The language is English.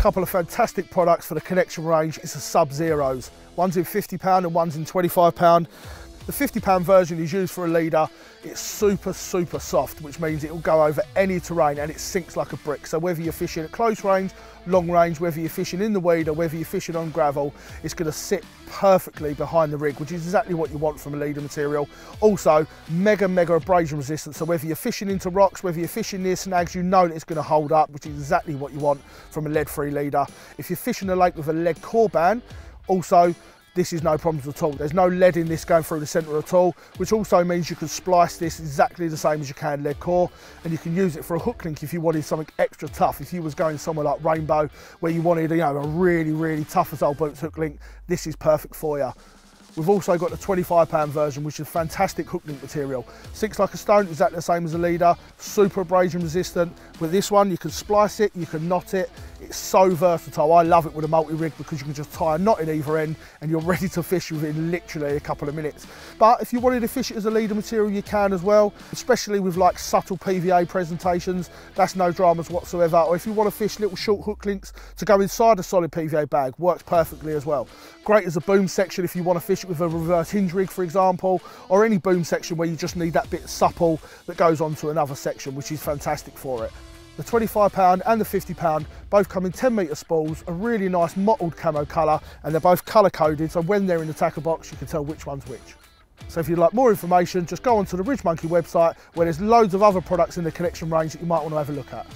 couple of fantastic products for the Connexion range. It's the Sub-Zeros. One's in 50 pound and one's in 25 pound. The 50 pound version is used for a leader. It's super, super soft, which means it will go over any terrain and it sinks like a brick. So whether you're fishing at close range, long range, whether you're fishing in the weed or whether you're fishing on gravel, it's gonna sit perfectly behind the rig, which is exactly what you want from a leader material. Also, mega, mega abrasion resistant. So whether you're fishing into rocks, whether you're fishing near snags, you know that it's gonna hold up, which is exactly what you want from a lead-free leader. If you're fishing a lake with a lead core band, also this is no problems at all. There's no lead in this going through the centre at all, which also means you can splice this exactly the same as you can lead core, and you can use it for a hook link if you wanted something extra tough. If you was going somewhere like Rainbow, where you wanted you know, a really, really tough as old boots hook link, this is perfect for you. We've also got the 25 pound version, which is fantastic hook link material. Sinks like a stone, exactly the same as a leader, super abrasion resistant. With this one, you can splice it, you can knot it, it's so versatile. I love it with a multi-rig because you can just tie a knot in either end and you're ready to fish within literally a couple of minutes. But if you wanted to fish it as a leader material, you can as well, especially with like subtle PVA presentations. That's no dramas whatsoever. Or if you want to fish little short hook links to go inside a solid PVA bag, works perfectly as well. Great as a boom section if you want to fish it with a reverse hinge rig, for example, or any boom section where you just need that bit supple that goes onto another section, which is fantastic for it. The 25 pound and the 50 pound both come in 10 metre spools, a really nice mottled camo colour, and they're both colour coded, so when they're in the tackle box, you can tell which one's which. So if you'd like more information, just go onto the RidgeMonkey website where there's loads of other products in the collection range that you might want to have a look at.